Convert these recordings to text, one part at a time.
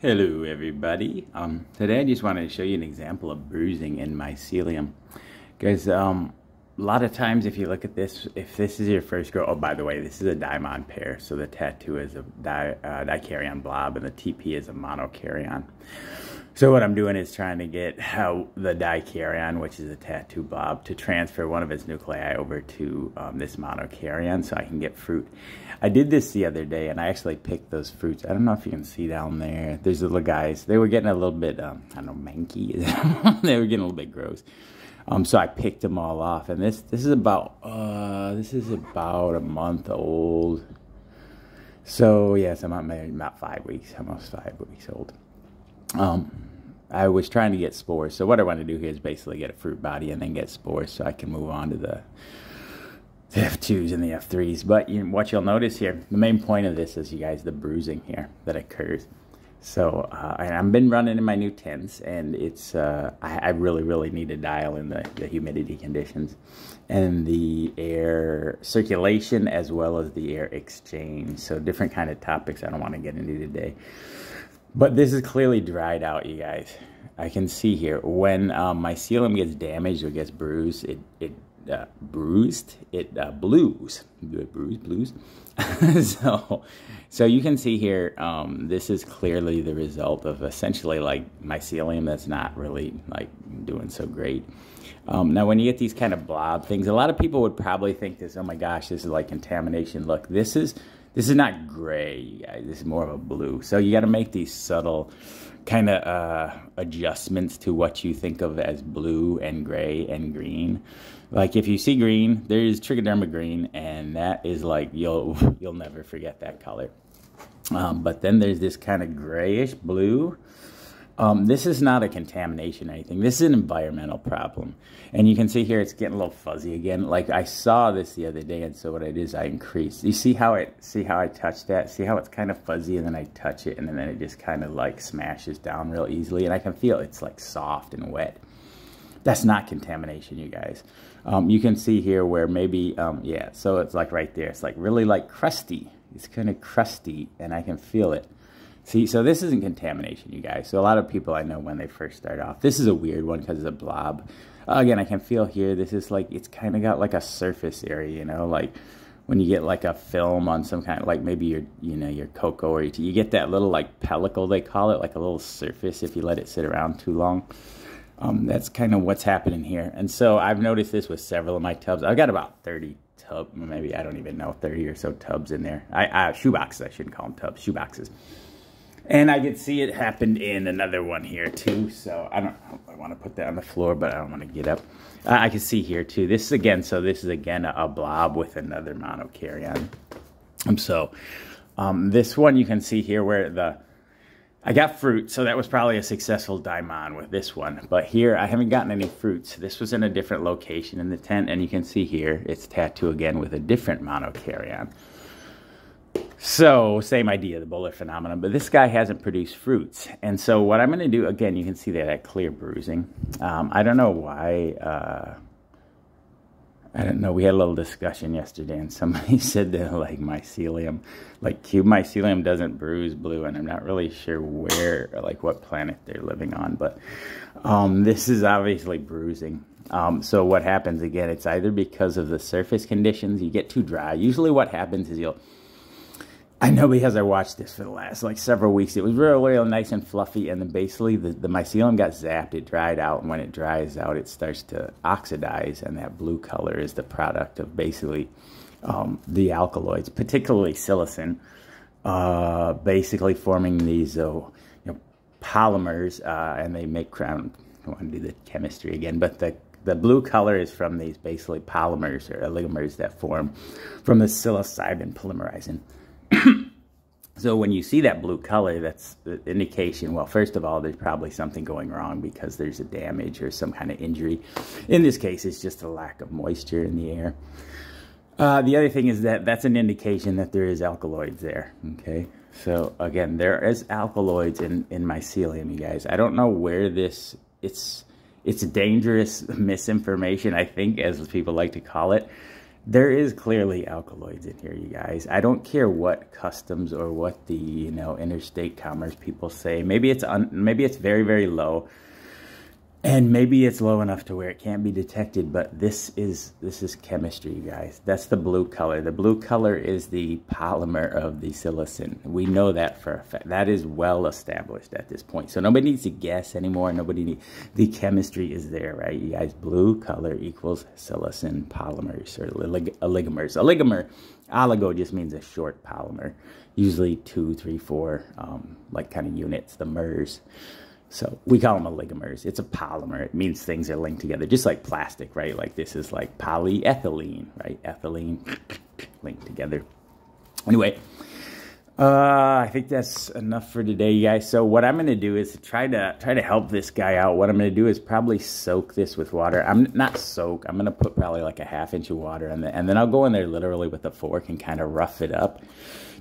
Hello everybody. Um, today I just wanted to show you an example of bruising in mycelium. Because um, a lot of times if you look at this, if this is your first grow, oh by the way, this is a di-mon pair. So the tattoo is a di, uh, blob and the TP is a monokaryon. So what I'm doing is trying to get how the dikaryon, which is a tattoo blob, to transfer one of its nuclei over to um, this monokaryon so I can get fruit. I did this the other day, and I actually picked those fruits. I don't know if you can see down there. There's the little guys. They were getting a little bit, um, I don't know, manky. they were getting a little bit gross. Um, so I picked them all off, and this this is about uh, this is about a month old. So yes, I'm about about five weeks, almost five weeks old. Um, I was trying to get spores. So what I want to do here is basically get a fruit body and then get spores, so I can move on to the the F2s and the F3s. But you, what you'll notice here, the main point of this is, you guys, the bruising here that occurs. So, uh, and I've been running in my new tents, and it's, uh, I, I, really, really need to dial in the, the humidity conditions and the air circulation as well as the air exchange. So different kind of topics I don't want to get into today. But this is clearly dried out, you guys. I can see here, when um, my mycelium gets damaged or gets bruised, it, it uh, bruised, it uh, blues, bruise, blues. so, so you can see here, um, this is clearly the result of essentially like mycelium that's not really like doing so great. Um, now, when you get these kind of blob things, a lot of people would probably think this, oh my gosh, this is like contamination. Look, this is, this is not gray, guys. This is more of a blue. So you got to make these subtle kind of uh, adjustments to what you think of as blue and gray and green. Like if you see green, there's trichoderma green, and that is like you'll you'll never forget that color. Um, but then there's this kind of grayish blue um, this is not a contamination or anything. This is an environmental problem. And you can see here it's getting a little fuzzy again. Like I saw this the other day, and so what I is I increased. You see how it see how I touch that? See how it's kind of fuzzy and then I touch it and then it just kind of like smashes down real easily and I can feel it's like soft and wet. That's not contamination, you guys. Um, you can see here where maybe, um, yeah, so it's like right there. It's like really like crusty. It's kind of crusty and I can feel it. See, so this isn't contamination, you guys. So a lot of people I know when they first start off, this is a weird one because it's a blob. Again, I can feel here, this is like, it's kind of got like a surface area, you know, like when you get like a film on some kind of, like maybe your, you know, your cocoa or you get that little like pellicle, they call it, like a little surface if you let it sit around too long. Um, that's kind of what's happening here. And so I've noticed this with several of my tubs. I've got about 30 tubs, maybe, I don't even know, 30 or so tubs in there. I, I shoeboxes, I shouldn't call them tubs, shoeboxes. And I could see it happened in another one here too. So I don't I want to put that on the floor, but I don't want to get up. Uh, I can see here too. This is again, so this is again a, a blob with another monokaryon. Um, so um, this one you can see here where the, I got fruit, so that was probably a successful di-mon with this one. But here, I haven't gotten any fruits. This was in a different location in the tent, and you can see here, it's tattoo again with a different monokaryon. So, same idea, the Buller phenomenon, but this guy hasn't produced fruits. And so what I'm going to do, again, you can see that, that clear bruising. Um, I don't know why, uh, I don't know, we had a little discussion yesterday and somebody said that like mycelium, like cube mycelium doesn't bruise blue and I'm not really sure where, like what planet they're living on, but um, this is obviously bruising. Um, so what happens again, it's either because of the surface conditions, you get too dry. Usually what happens is you'll, I know because I watched this for the last like several weeks. It was real, real nice and fluffy, and then basically the, the mycelium got zapped. It dried out, and when it dries out, it starts to oxidize, and that blue color is the product of basically um, the alkaloids, particularly psilocin, uh, basically forming these uh, you know, polymers, uh, and they make crown. I don't want to do the chemistry again, but the the blue color is from these basically polymers or oligomers that form from the psilocybin polymerizing. so when you see that blue color, that's indication, well, first of all, there's probably something going wrong because there's a damage or some kind of injury. In this case, it's just a lack of moisture in the air. Uh, the other thing is that that's an indication that there is alkaloids there, okay? So again, there is alkaloids in, in mycelium, you guys. I don't know where this, it's, it's dangerous misinformation, I think, as people like to call it there is clearly alkaloids in here, you guys. I don't care what customs or what the you know interstate commerce people say. Maybe it's un, maybe it's very very low and maybe it's low enough to where it can't be detected but this is this is chemistry you guys. That's the blue color. The blue color is the polymer of the psilocin. We know that for a fact. That is well established at this point. So nobody needs to guess anymore. Nobody need the chemistry is there right? You guys blue color equals psilocin polymers or oligomers oligomer oligo just means a short polymer. Usually two three four um, like kind of units the mers so we call them oligomers. It's a polymer. It means things are linked together, just like plastic, right? Like this is like polyethylene, right? Ethylene linked together. Anyway, uh, I think that's enough for today, guys. So what I'm going to do is try to try to help this guy out. What I'm going to do is probably soak this with water. I'm not soak. I'm going to put probably like a half inch of water in there, and then I'll go in there literally with a fork and kind of rough it up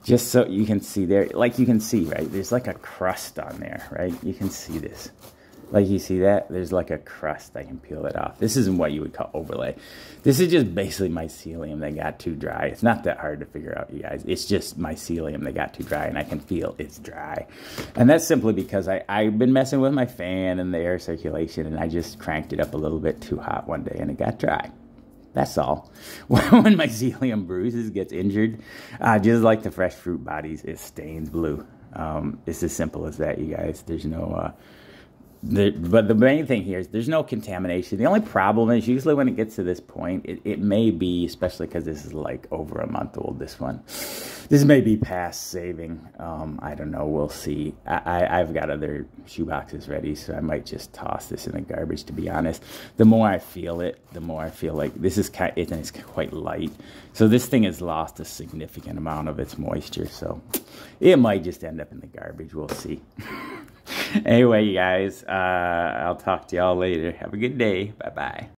just so you can see there, like you can see, right? There's like a crust on there, right? You can see this. Like you see that? There's like a crust. I can peel it off. This isn't what you would call overlay. This is just basically mycelium that got too dry. It's not that hard to figure out, you guys. It's just mycelium that got too dry, and I can feel it's dry. And that's simply because I, I've been messing with my fan and the air circulation, and I just cranked it up a little bit too hot one day, and it got dry. That's all. when mycelium bruises, gets injured, uh, just like the fresh fruit bodies, it stains blue. Um, it's as simple as that, you guys. There's no uh, the, but the main thing here is there's no contamination. The only problem is usually when it gets to this point, it, it may be, especially because this is like over a month old, this one. This may be past saving. Um, I don't know. We'll see. I, have got other shoe boxes ready, so I might just toss this in the garbage, to be honest. The more I feel it, the more I feel like this is kind of, it's quite light. So this thing has lost a significant amount of its moisture, so it might just end up in the garbage. We'll see. anyway, you guys, uh, I'll talk to y'all later. Have a good day. Bye bye.